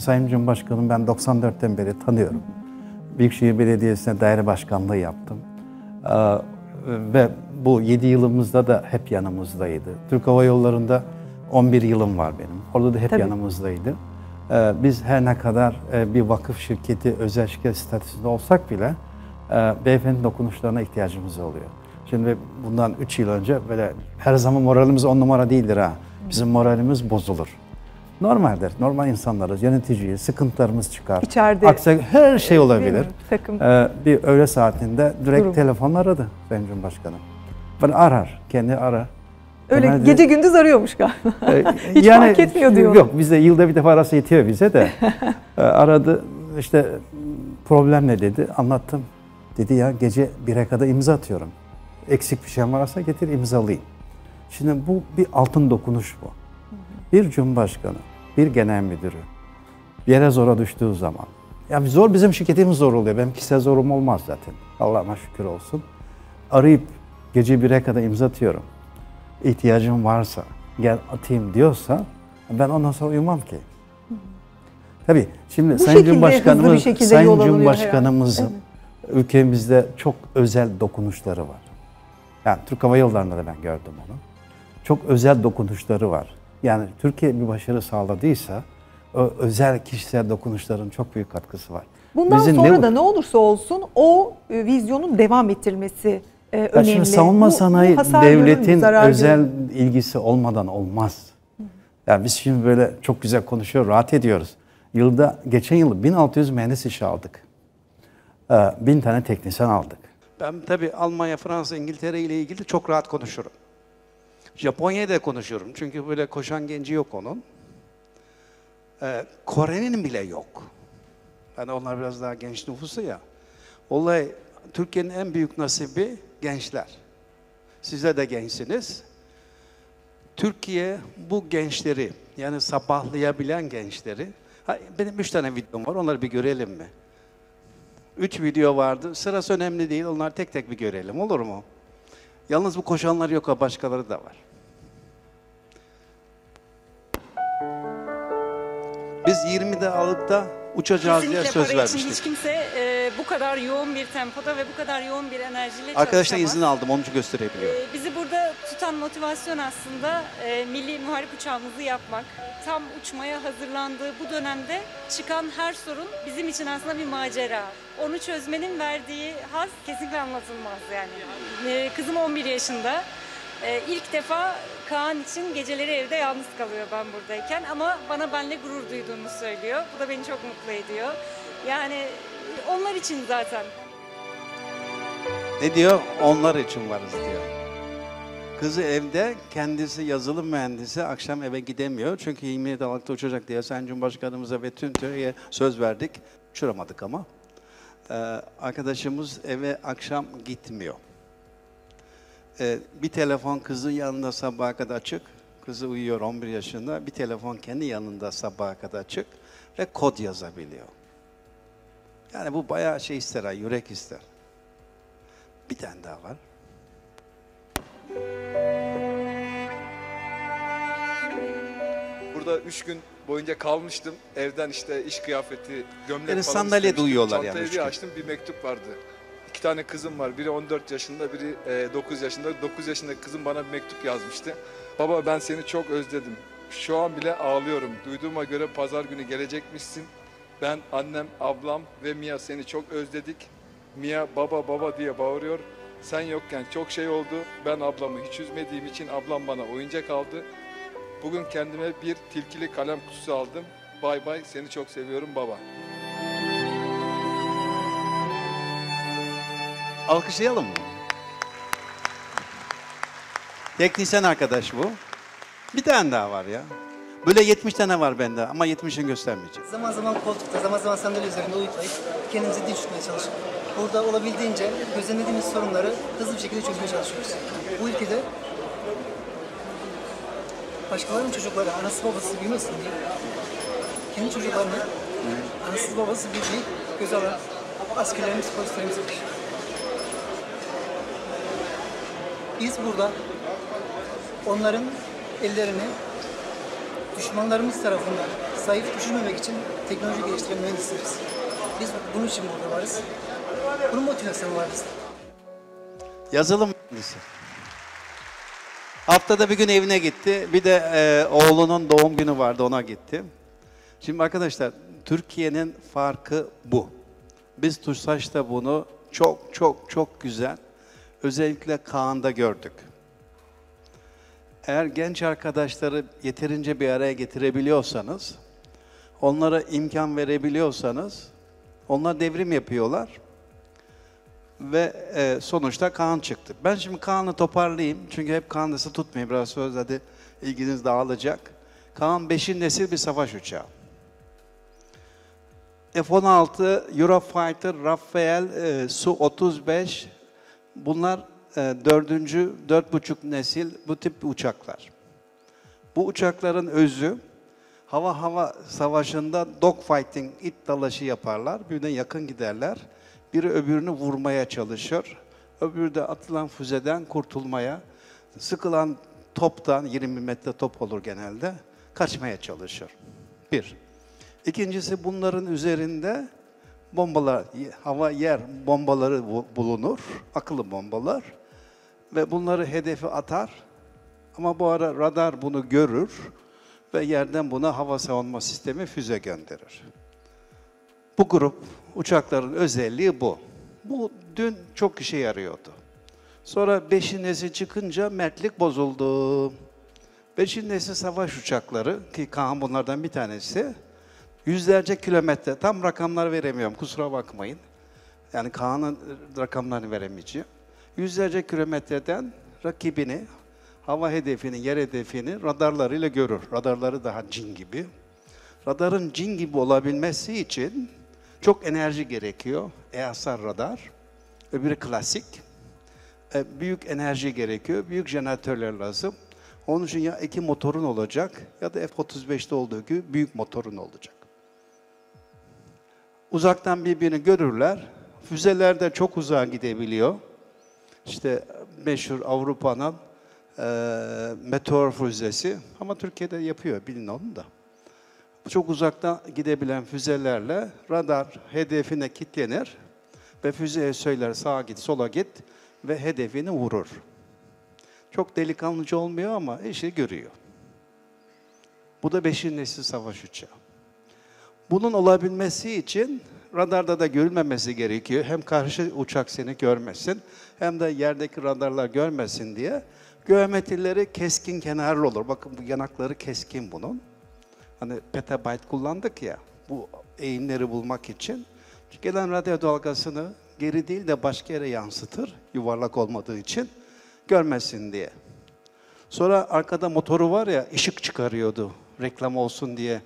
Sayın Cumhurbaşkanım ben 94'ten beri tanıyorum. Büyükşehir Belediyesi'ne daire başkanlığı yaptım. Ee, ve bu 7 yılımızda da hep yanımızdaydı. Türk Hava Yolları'nda 11 yılım var benim. Orada da hep Tabii. yanımızdaydı. Ee, biz her ne kadar e, bir vakıf şirketi, özel şirket statüsünde olsak bile e, beyefendi dokunuşlarına ihtiyacımız oluyor. Şimdi bundan 3 yıl önce böyle her zaman moralimiz on numara değildir ha. Bizim moralimiz bozulur. Normaldir. Normal insanlarız. Yöneticiyiz. Sıkıntılarımız çıkar. İçeride- Aksi her şey olabilir. Takım. Ee, bir öğle saatinde direkt Durum. telefonla aradı Sayın Cumhurbaşkanım. Beni arar. Kendi ara. Öyle Genelde- gece gündüz arıyormuş galiba. Ee, Hiç fark etmiyor diyor. Yok bizde yılda bir defa arası yetiyor bize de. Ee, aradı işte problem ne dedi anlattım. Dedi ya gece 1'e kadar imza atıyorum. Eksik bir şey varsa getir imzalayayım. Şimdi bu bir altın dokunuş bu. Bir cumhurbaşkanı, bir genel müdürü bir yere zora düştüğü zaman. Ya zor bizim şirketimiz zor oluyor. Benim kişisel zorum olmaz zaten. Allah'ıma şükür olsun. Arayıp gece 1'e kadar imza atıyorum ihtiyacım varsa gel atayım diyorsa ben ondan sonra uyumam ki. Tabii şimdi Bu Sayın Cumhurbaşkanımız, Sayın Cumhurbaşkanımızın ülkemizde çok özel dokunuşları var. Yani Türk Hava Yolları'nda da ben gördüm onu. Çok özel dokunuşları var. Yani Türkiye bir başarı sağladıysa o özel kişisel dokunuşların çok büyük katkısı var. Bundan Bizim sonra ne- da ne olursa olsun o e, vizyonun devam ettirilmesi e, Ya önemli. Şimdi savunma Bu- sanayi bu görür devletin görür özel mü? ilgisi olmadan olmaz. Yani biz şimdi böyle çok güzel konuşuyor, rahat ediyoruz. Yılda, geçen yıl 1600 mühendis işe aldık. Ee, 1000 tane teknisyen aldık. Ben tabii Almanya, Fransa, İngiltere ile ilgili çok rahat konuşurum. Japonya'da da konuşuyorum çünkü böyle koşan genci yok onun. Ee, Kore'nin bile yok. Yani onlar biraz daha genç nüfusu ya. Olay Türkiye'nin en büyük nasibi gençler. Sizler de gençsiniz. Türkiye bu gençleri yani sabahlayabilen gençleri benim üç tane videom var onları bir görelim mi? Üç video vardı. Sırası önemli değil. Onlar tek tek bir görelim. Olur mu? Yalnız bu koşanlar yok. ha, Başkaları da var. Biz 20'de Aralık'ta uçacağız diye Kesinlikle söz para için hiç kimse e, bu kadar yoğun bir tempoda ve bu kadar yoğun bir enerjiyle Arkadaşlar çalışamaz. izin aldım. Onu gösterebiliyor. E, bizi burada tutan motivasyon aslında e, milli muharip uçağımızı yapmak. Tam uçmaya hazırlandığı bu dönemde çıkan her sorun bizim için aslında bir macera. Onu çözmenin verdiği haz kesinlikle anlatılmaz yani. E, kızım 11 yaşında. E, ilk defa Kaan için geceleri evde yalnız kalıyor ben buradayken ama bana benle gurur duyduğunu söylüyor. Bu da beni çok mutlu ediyor. Yani e, onlar için zaten. Ne diyor? Onlar için varız diyor. Kızı evde, kendisi yazılım mühendisi, akşam eve gidemiyor. Çünkü 27 Aralık'ta uçacak diye Sayın Cumhurbaşkanımıza ve tüm TÜR'ye söz verdik. Uçuramadık ama. Ee, arkadaşımız eve akşam gitmiyor. Ee, bir telefon kızın yanında sabaha kadar açık. Kızı uyuyor 11 yaşında. Bir telefon kendi yanında sabaha kadar açık ve kod yazabiliyor. Yani bu bayağı şey ister, ha, yürek ister. Bir tane daha var. Burada üç gün boyunca kalmıştım. Evden işte iş kıyafeti, gömlek Yani falan sandalye istemiştim. duyuyorlar Çantayı yani üç bir gün. açtım bir mektup vardı. İki tane kızım var. Biri 14 yaşında, biri e, 9 yaşında. 9 yaşındaki kızım bana bir mektup yazmıştı. Baba ben seni çok özledim. Şu an bile ağlıyorum. Duyduğuma göre pazar günü gelecekmişsin. Ben, annem, ablam ve Mia seni çok özledik. Mia baba baba diye bağırıyor. Sen yokken çok şey oldu. Ben ablamı hiç üzmediğim için ablam bana oyuncak aldı. Bugün kendime bir tilkili kalem kutusu aldım. Bay bay seni çok seviyorum baba. Alkışlayalım mı? Teknisyen arkadaş bu. Bir tane daha var ya. Böyle 70 tane var bende ama 70'ini göstermeyeceğim. Zaman zaman koltukta, zaman zaman sandalye üzerinde uyuklayıp kendimizi dinç tutmaya çalışıp burada olabildiğince gözlemlediğimiz sorunları hızlı bir şekilde çözmeye çalışıyoruz. Bu ülkede başkalarının çocukları anası babası büyümesin diye kendi çocuklarını anasız babası büyümeyi göze alan askerlerimiz, polislerimiz var. Biz burada onların ellerini düşmanlarımız tarafından zayıf düşürmemek için teknoloji geliştiren mühendisleriz. Biz bunun için burada varız. Bunun motivasyonu var bizde. Yazılım mühendisi. Haftada bir gün evine gitti. Bir de e, oğlunun doğum günü vardı ona gitti. Şimdi arkadaşlar Türkiye'nin farkı bu. Biz TUSAŞ'ta bunu çok çok çok güzel özellikle Kaan'da gördük. Eğer genç arkadaşları yeterince bir araya getirebiliyorsanız, onlara imkan verebiliyorsanız, onlar devrim yapıyorlar ve e, sonuçta Kaan çıktı. Ben şimdi Kaan'ı toparlayayım çünkü hep Kaan nasıl tutmayayım biraz sonra hadi ilginiz dağılacak. Kaan 5. nesil bir savaş uçağı. F-16, Eurofighter, Rafael, e, Su-35 bunlar e, dördüncü, dört buçuk nesil bu tip uçaklar. Bu uçakların özü hava hava savaşında dogfighting, it dalaşı yaparlar. Birbirine yakın giderler. Biri öbürünü vurmaya çalışır. Öbürü de atılan füzeden kurtulmaya, sıkılan toptan, 20 metre top olur genelde, kaçmaya çalışır. Bir. İkincisi bunların üzerinde bombalar, hava yer bombaları bu- bulunur, akıllı bombalar ve bunları hedefe atar. Ama bu ara radar bunu görür ve yerden buna hava savunma sistemi füze gönderir. Bu grup uçakların özelliği bu. Bu dün çok işe yarıyordu. Sonra 5. nesil çıkınca mertlik bozuldu. 5. nesil savaş uçakları ki Kaan bunlardan bir tanesi yüzlerce kilometre tam rakamlar veremiyorum kusura bakmayın. Yani Kaan'ın rakamlarını veremeyeceğim. Yüzlerce kilometreden rakibini, hava hedefini, yer hedefini radarlarıyla görür. Radarları daha cin gibi. Radarın cin gibi olabilmesi için çok enerji gerekiyor. EASA radar. Öbürü klasik. E, büyük enerji gerekiyor. Büyük jeneratörler lazım. Onun için ya iki motorun olacak ya da F-35'te olduğu gibi büyük motorun olacak. Uzaktan birbirini görürler. Füzeler de çok uzağa gidebiliyor. İşte meşhur Avrupa'nın e, meteor füzesi ama Türkiye'de yapıyor bilin onu da. Çok uzaktan gidebilen füzelerle radar hedefine kilitlenir ve füzeye söyler sağa git, sola git ve hedefini vurur. Çok delikanlıca olmuyor ama işi görüyor. Bu da 5. nesil savaş uçağı. Bunun olabilmesi için radarda da görülmemesi gerekiyor. Hem karşı uçak seni görmesin hem de yerdeki radarlar görmesin diye geometrileri keskin kenarlı olur. Bakın bu yanakları keskin bunun. Hani petabyte kullandık ya bu eğimleri bulmak için. Gelen radyo dalgasını geri değil de başka yere yansıtır yuvarlak olmadığı için görmesin diye. Sonra arkada motoru var ya ışık çıkarıyordu reklam olsun diye.